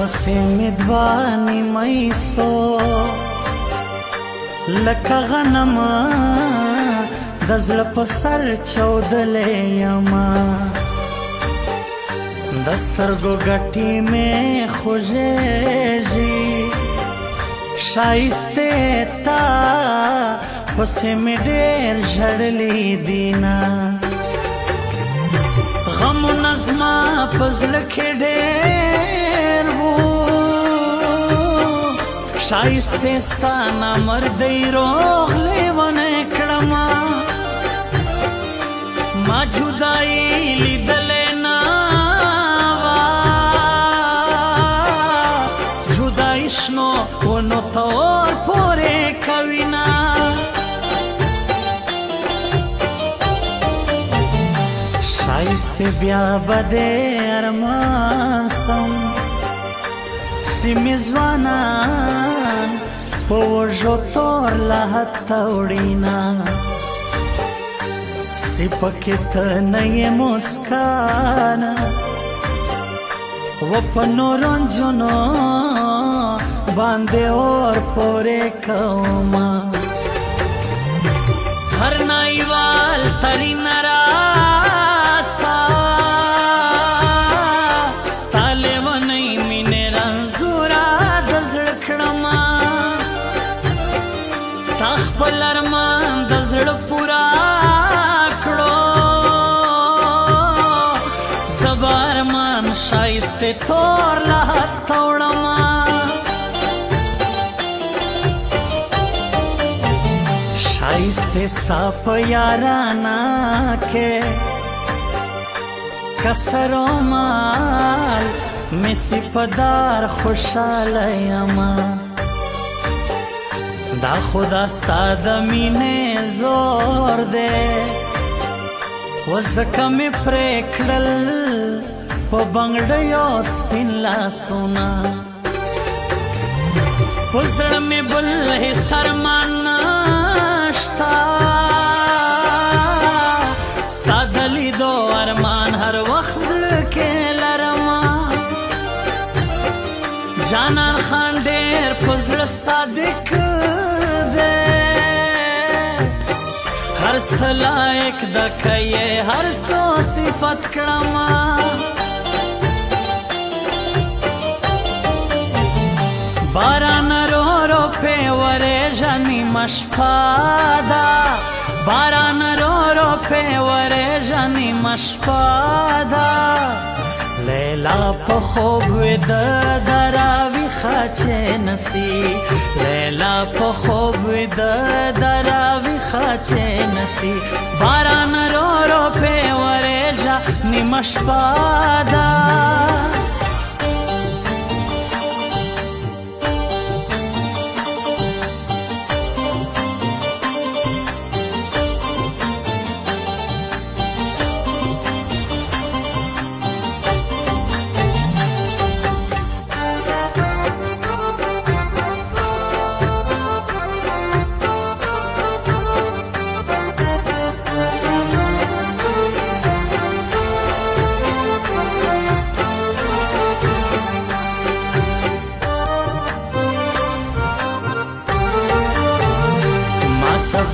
پسې مدواني مې سو لکه غنم دزل په سر چودلې یما دسترګو غټي مې خوږېږي شایسته تا پسې مې ډېر ژړلې دینا غم نظم پزل کې ډېر شایسته ستانه مردی روغ لیونه کړما ما جدائی لیدل نه وا جدائی شنو ونو تور پورې کوینا شایسته بیا بده ارمان سم سیمزوانا په وژو تور لا هتا وړینا سپکه ته نه یې مسکان و په نورنجونو باندې اور پورې کوما هر نایوال تری نرا ښایسته ستا په یارانا کې کسر و مال می سپدار خوشحاله یما دا خدا ستا د مینې زور دی و ځکه مې پرې کړل په بنګړیو سپین لاسونه په زړه مې بل هې سرمانه شتا ستا دلی دو ارمان هر وخت زړه کې لرما جانان خان ډېر په زړه صادق دی هر څه لایق د کیې هر څه صفت کړم باران پیوره جنی مشپادا باران رو رو پیوره جنی مشپادا لیلا په خوب د دراوی خاچه نسی لیلا په خوب د دراوی خاچه نسی باران رو رو پیوره جنی مشپادا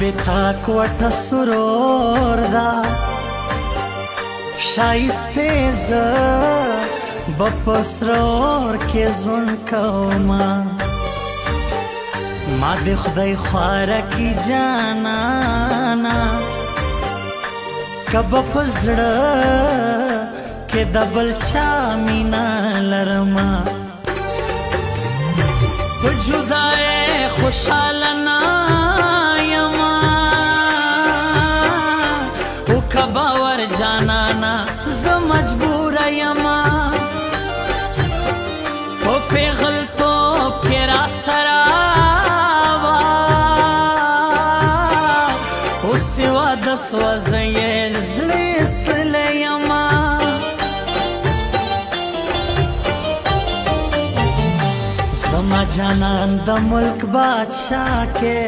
بکا کوټ سرور دا شایسته ز بپسرور کې ځون کوما ما به خدای خوار کی جانا نا کب پزړه کې دبل چا مینا لرما جدای خوشالنا زنانا ز مجبور یما په پیغل تو کرا سرا وا اوس وا د سوځیل زړه استل یما سما جانان د ملک بادشاہ کې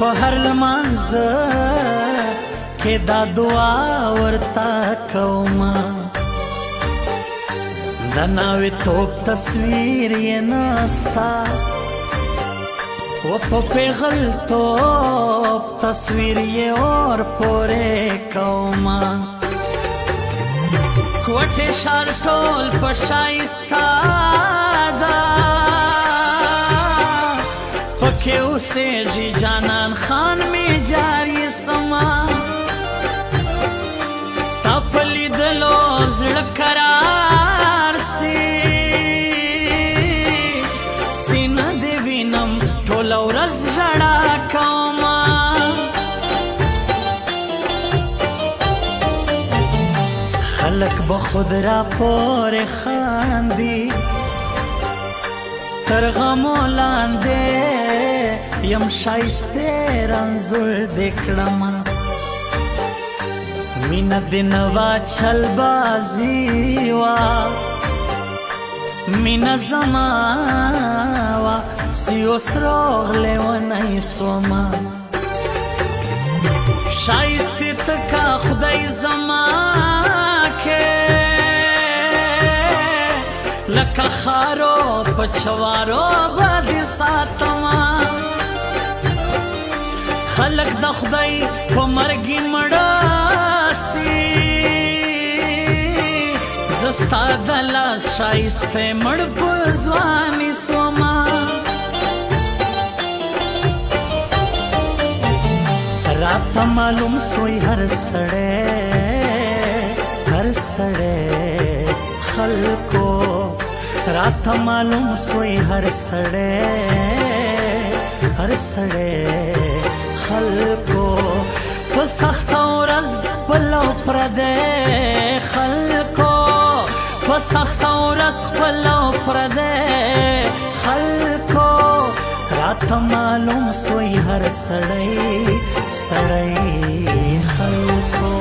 په هر لمانځه کې دا دعا ورتا کوما د ناوې توپ تصویر یې ناستا و په پیغل توپ تصویر یې اور پورې کوما کوټه شار سول پشایستا دا پکې اوسې جی جانان خان تلو زړه قرار سي سینه دی وینم ټول ورځ ژړا کوم خلک به خود را پور خاندي تر غمو لاندې یم شایسته رنځور دکړم مینا دین وا چل بازی وا مینا زما وا سی اوس راغلی ونی سوما شایستی تکا خدای زما کې لکه خارو په چوارو باندې ساتم ستا د لاس شایسته مړ په ځواني سوما را په معلوم سوی هر سړی هر سړی خلکو را ته معلوم سوی هر سړی هر سړی خلکو په سخت ورځ بل او پردې خلکو سخت ورس خپل او پرده خلکو راته معلوم سوی هر سړی سړی خلکو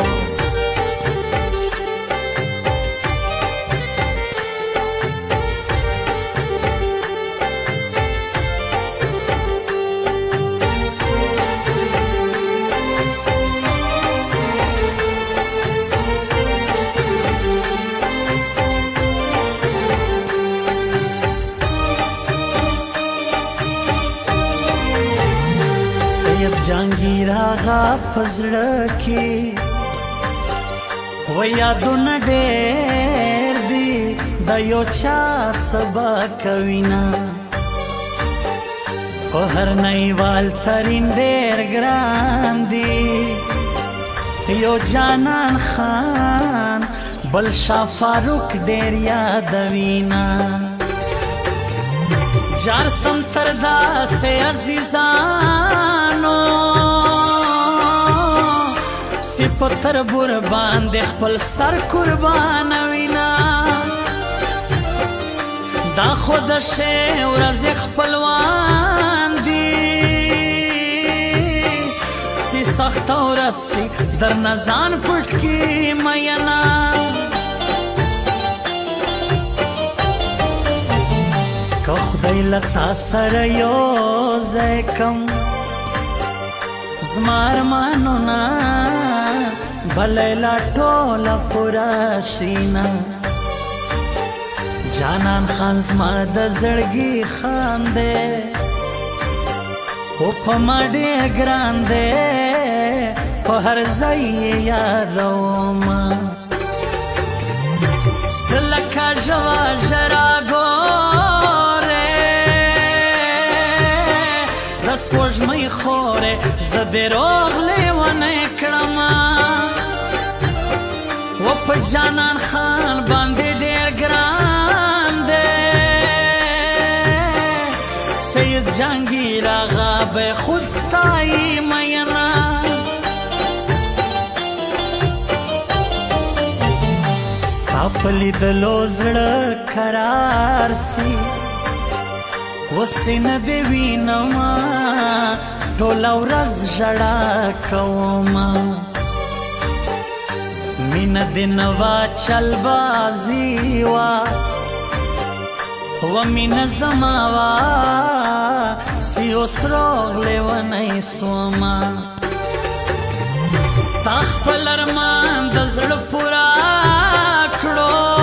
دی راغا پزړه کې و یادونه ډېر دی د یو چا سبا کوینا په هر نېوال ترین ډېر ګران دی یو جانان خان بل شاه فاروق ډېر یادوینا جار سم تر دا سے عزیزانو سی پتر بور باندې خپل سر قربان وینا دا خود شه ورځ خپلوان دی سی سخت ورسی در نزان پټ کی مینا که خدای لتا سره یو زکم زمار مانو نه بلیلا ټولا پورا شینا جانان خان زما د زړګي خان دې او په ما ډېر ګران دې په هر ځای یادو ما سلکا جوا جرا ګوره رس پوج مې خوره زبروغ لیونه جانان خان باندې ډېر ګران دی سید جانگیر آغا به خود ستایی مینا ستا پلی دلو زړه قرار سی وسین دی وینما ټوله ورځ ژړا کومه مین دن وا چل بازی وا و مین زما وا سی اوس روغ لیونی سوما تا خپل ارمان د زړه پورا کړو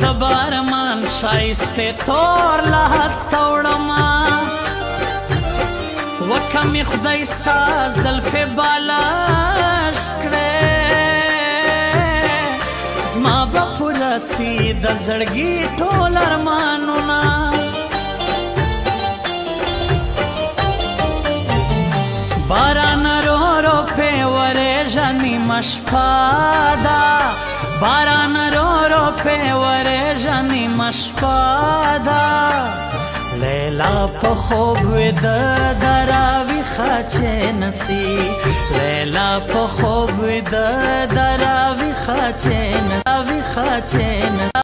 زبر مان شایسته تور لا توړما کمی خدای ستا زلف بالاش کړې زما به پوره سي د زړګي ټول ارمانونه باران رو رو په ورې ژني مشپادا باران رو رو په ورې ژني مشپادا لیلا په خوب وې د دراوي خاچه نسی لیلا په خوب وې د دراوي خاچه نسی خاچه نسی